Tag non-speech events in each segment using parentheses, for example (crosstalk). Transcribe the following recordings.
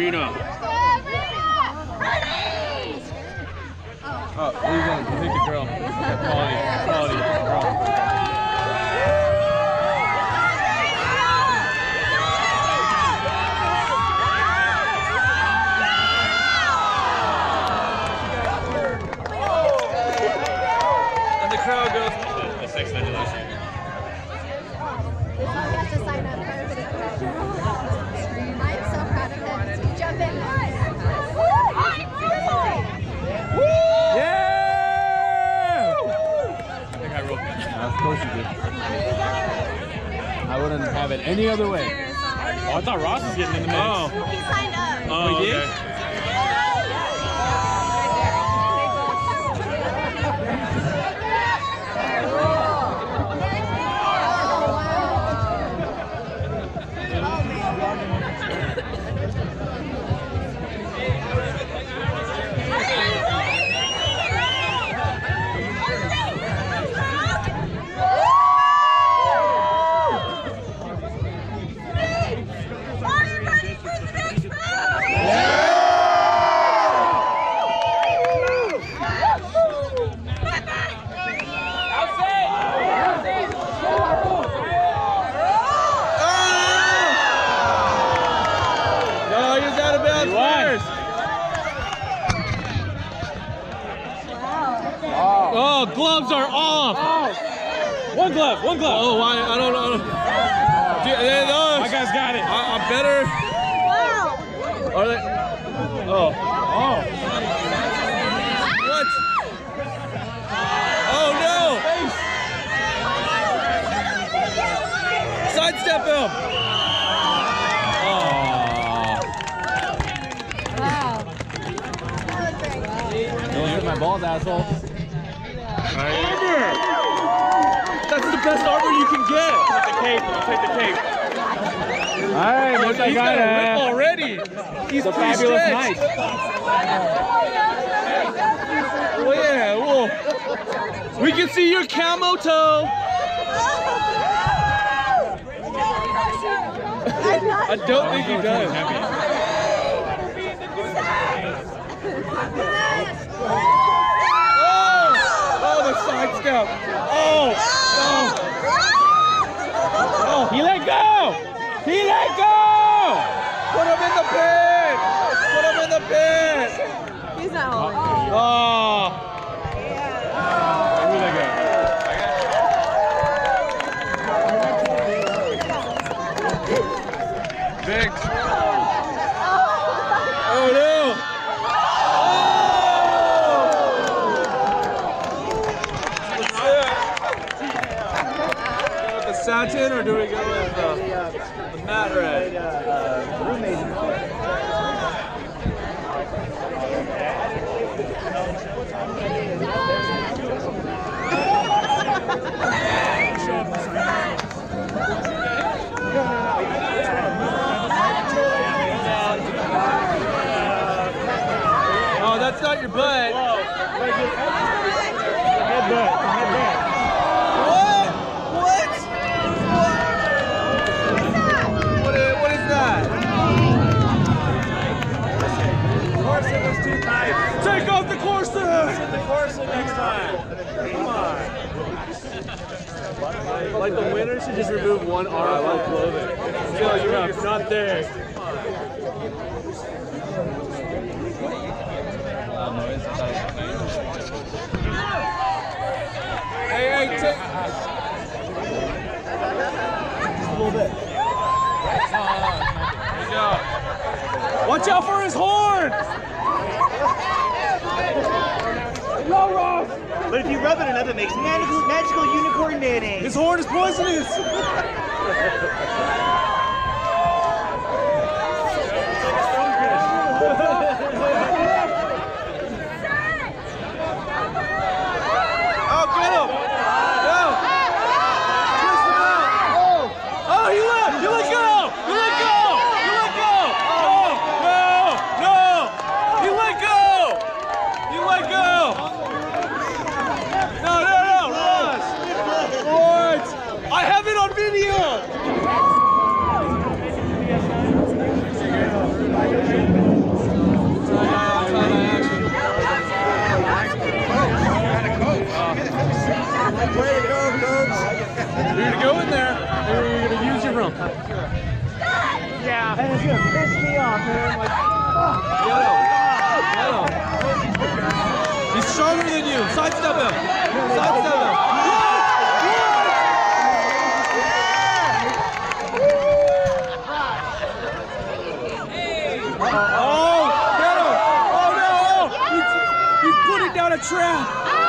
Arena. Oh, where you going? You take the girl. Yeah, quality. Quality. Girl. And the crowd goes. The, the six ninety last year. I wouldn't have it any other way. Oh, I thought Ross was getting in the mix. Oh, He signed up. oh We did? okay. Those- got it. I, I'm better. Are they? Oh. Oh. What? Oh no! Sidestep him! Don't hit my balls, asshole. Right. Armor. That's the best armor you can get. Take the cape. I'll take the cape. Alright, oh, He's Mr. got a rip Gaia. already. He's The fabulous night. Well, yeah, well, we can see your camo toe. I don't think he does. Oh, oh, the sidestep. Oh, oh, oh. He let go! He let go! Put him in the pit. Put him in the pit. He's not holding. Oh. Where'd go? Big. Oh no! Oh! With the satin, or do we go with uh, the matte red? Oh, that's not your butt. What? What? What is, what is that? Corset was too tight. Take off the corset! The corset next time. Come on. Like the winner should just remove one arm of clothing. Yo, you're up. Not there. Hey, hey, take. Just a little bit. Watch out for his horn! No, Ross! But if you rub it enough, it makes magical, magical unicorn mayonnaise. His horn is poisonous! (laughs) You're gonna go in there and you're gonna use your room. Yeah. And it's gonna piss me off, man. I'm like, oh, yellow. Yellow. He's stronger than you. Sidestep him. Sidestep him. Oh, no! Oh, no! He's, he's putting down a trap!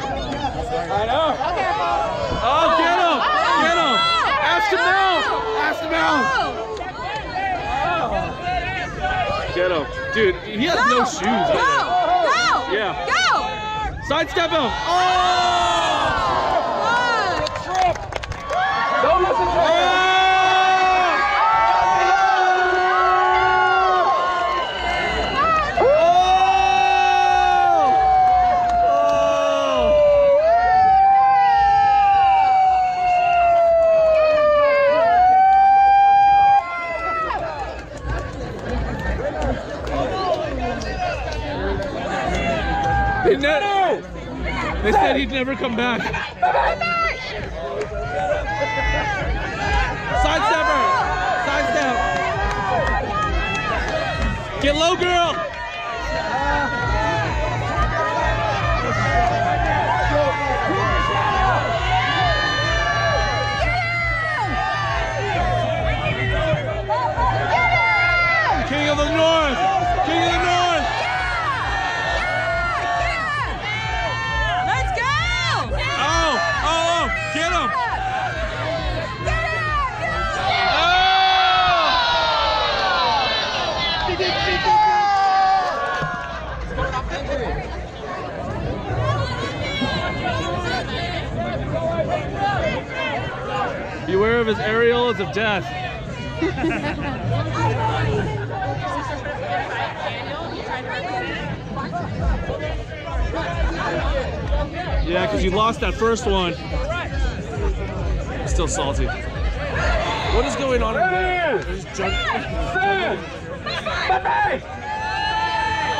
I know. Oh, get him! Get him! Ask him now! Ask him now! Get him. Dude, he has no shoes. Go! Go! Yeah. Go! Sidestep him! Oh! Don't listen to him! They, ne- they said he'd never come back. Sidestep her! Sidestep! Get low, girl! Death. Yeah, because you lost that first one. I'm still salty. What is going on in there? There's junk- Stand! Pepe!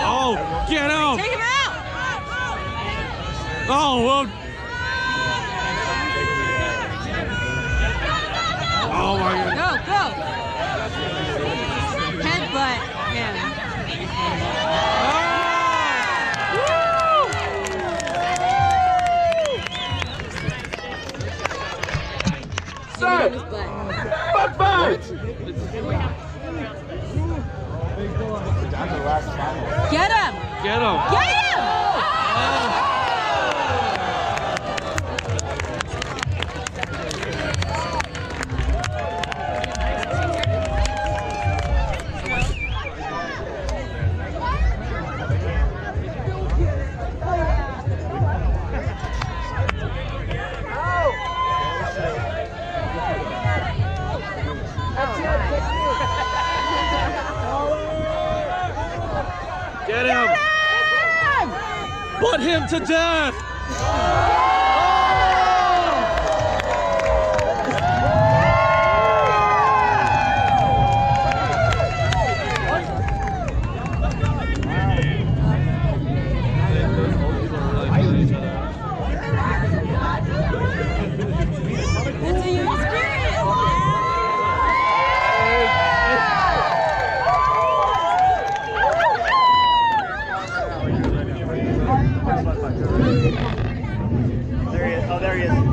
Oh, get him! Take him out. Oh, well. Oh my god. Go, go. To death. There he is. Oh, there he is.